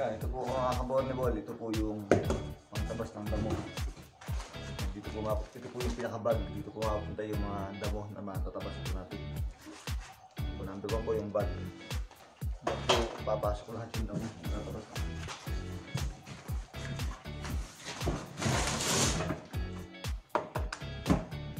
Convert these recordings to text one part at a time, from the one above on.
Yan, ito po mga kaborneball. Ito po yung pangtabas ng damo. Dito po, ito po yung pinakabag. Dito po mapunta yung mga damo na matatabas po natin. Number one po yung bag. Bag po, papasok ko lahat yung damo. Tatabas.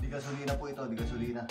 Di gasolina po ito, di gasolina.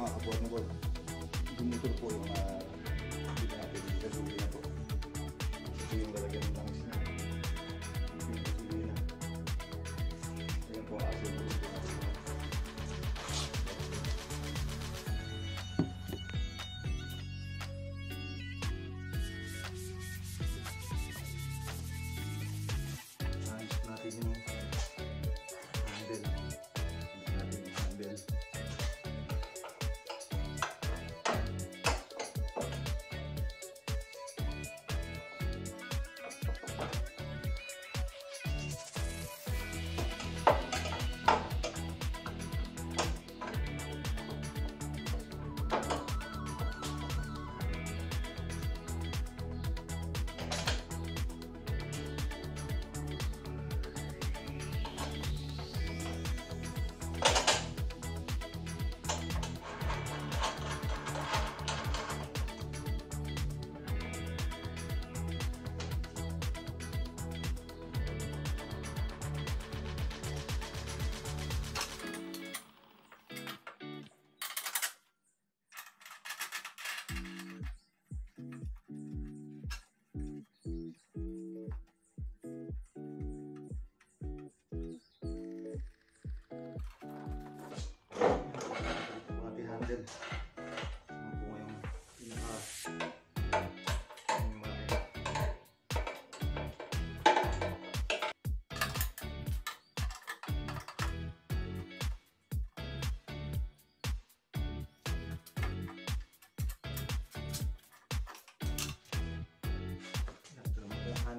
Mga kaborneball. Dumutol po yung mga hindi natin gasolina po. Ito yung lalagyan ng langis na. Ito yung gasolina. Ayan po ang asin po.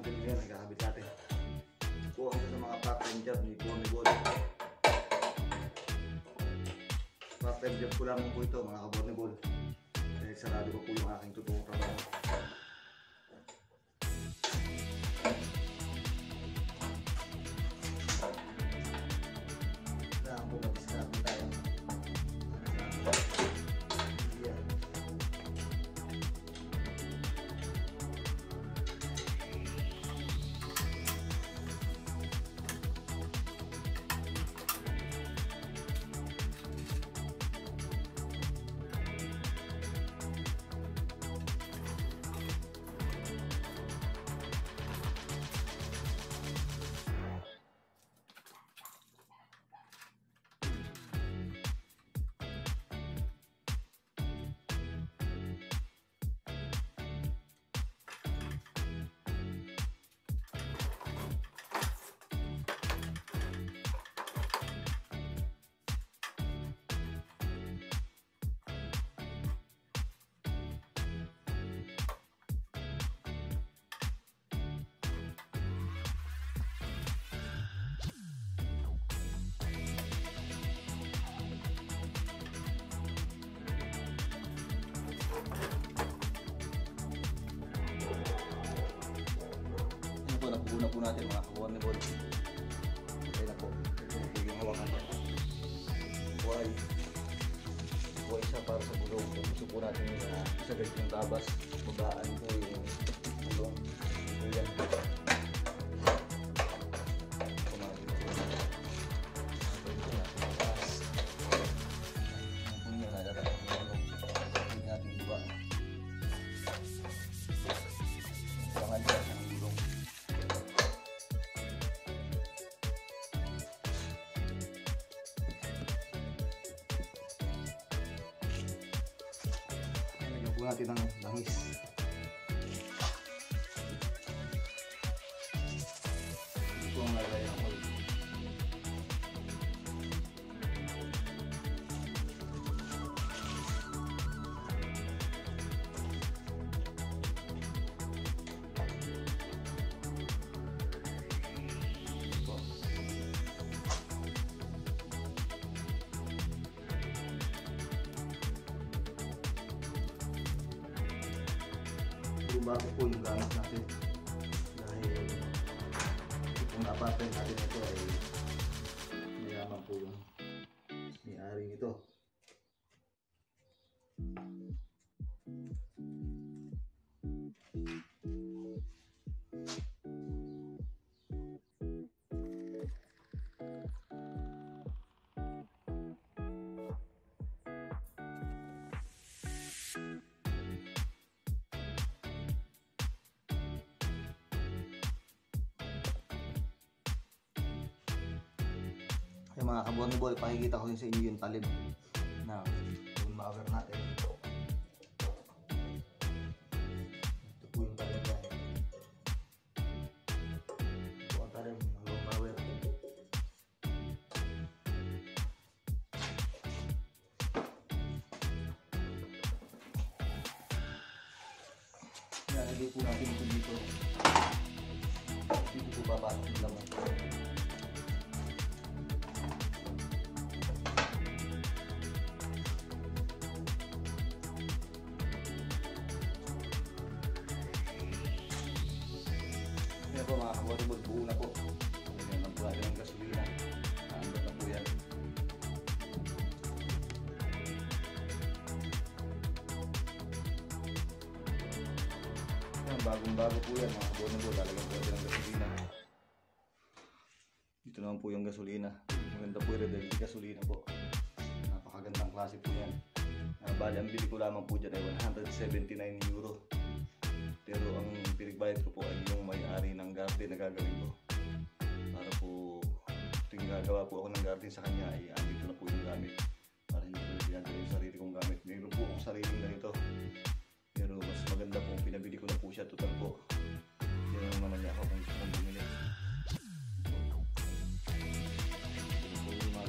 Ang handle niya, nagkakabit natin. Ang isa sa mga part-time job ni Buwami Bol. Part-time job ko lamang po ito mga kabornebol. Dahil sarado ko po yung aking totoong trabaho. Po natin mga ka-warnable. Okay na po. Ito na po yung hawakan niya. Buhay. Buhay siya para sa gulong. Kung gusto po natin uh, isagad yung tabas, babaan po yung gulong. Ito yan. Po natin ng langis. Bago po yung gamit natin. Dahil kung napatay natin ito ay Yung mga kabonibol, pakikita ko yun sa inyo yung talim na yung mower natin. Ito po talim niya. Ito ang talim ng long mower. Ilalagay po natin ito dito. Dito po babasok yung laman. Yan po mga kabotibol, buo na po. Yan lang po natin ng gasolina. Naandot na po yan. Yan, bagong bago po yan mga kabotibol. Lalagyan po natin ng gasolina. Dito naman po yung gasolina. Maganda po dahil gasolina po. Napakagandang klase po yan. Uh, bali, ang bili ko lamang po dyan ay 179 euro. Pero ang pinagbayad ko po ay yung may-ari ng garden na gagawin ko. Para po tuwing gagawa po ako ng garden sa kanya ay andito na po yung gamit. Para hindi ko ginagawa yung sarili kong gamit. Mayroon po akong sariling ganito. Pero mas maganda po pinabili ko na po siya. Total po. Yan ang naman niya ako kung gusto kong bumili. Ito po yung mga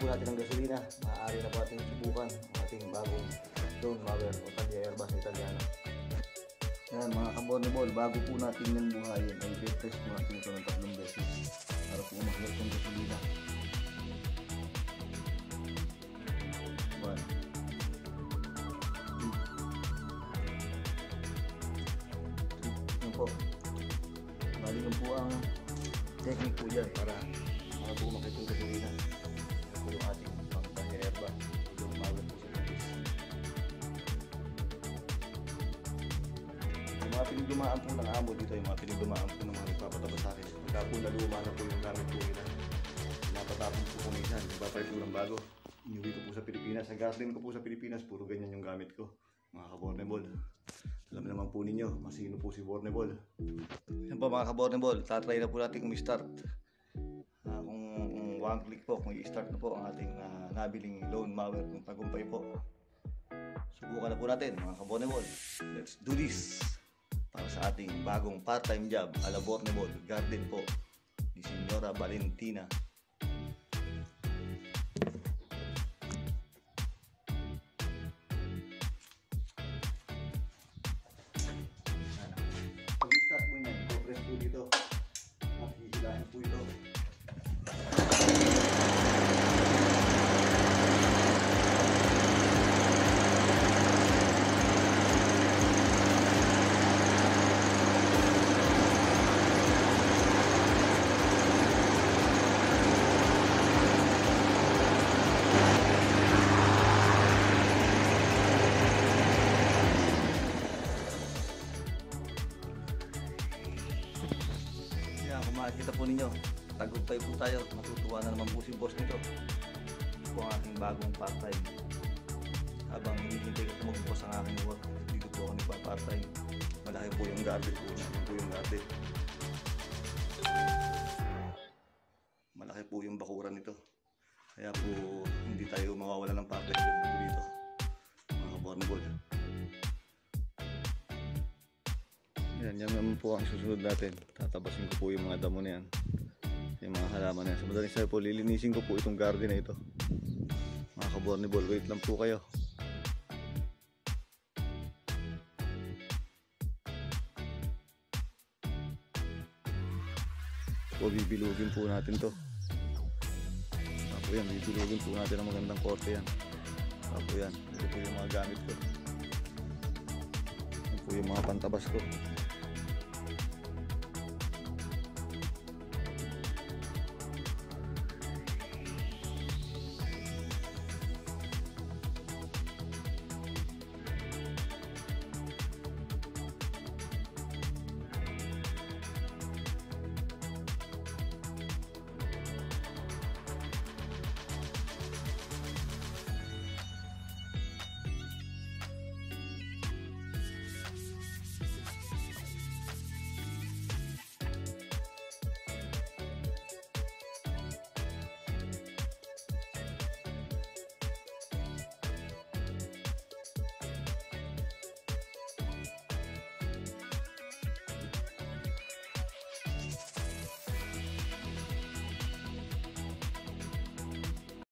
po natin ng gasolina. Maaari na po natin subukan ang ating bagong drone mower o Tanya Airbus Italiano. Yan mga kabonibol, bago po natin yan buhayin, ay test po natin ito ng tatlong beses para po umakyat yung gasolina. Bali po ang technique po dyan para para po yung gasolina. Po yung ating pang Tanya Airbus. Yung mower po sa Philippines. Yung mga pinigdumaan po ng amo dito, yung mga pinigdumaan po ng mga nagpapataba sa akin. Pagka po naluma na po yung gamit po nila. Napatapon po ko minsan, nagpapalit po ng bago. Inuwi ko po sa Pilipinas. Sa garden ko po sa Pilipinas, puro ganyan yung gamit ko. Mga kabornable. Alam naman po ninyo, masino po si Bornable. Yan po mga kabornable, tatry na po natin kung start. Kung one click po kung i-start na po ang ating ah, nabiling loan mower ng tagumpay po. Subukan na po natin mga kabonebol. Let's do this! Para sa ating bagong part-time job, ala Bornebol Garden po ni Senyora Valentina. Po ninyo, tagumpay po tayo. Matutuwa na naman po si boss nito. Ito po ang aking bagong part-time. Habang hinihintay ko mag-boss ang aking work, dito po ako nagpa-part-time. Malaki po yung garden po. Malaki po yung garden. Malaki po yung bakuran nito. Kaya po hindi tayo mawawala ng part-time dito. Mga kabornable. Yan, yan naman po ang susunod natin. Tatabasin ko po yung mga damo na yan. Yung mga halaman na yan. Sa madaling sabi po, lilinisin ko po itong garden na ito. Mga kabornable, wait lang po kayo. Po, bibilugin po natin to. Tapo yan, bibilugin po natin ang magandang korte yan. Tapo yan, ito po yung mga gamit ko. Yan po yung mga pantabas ko.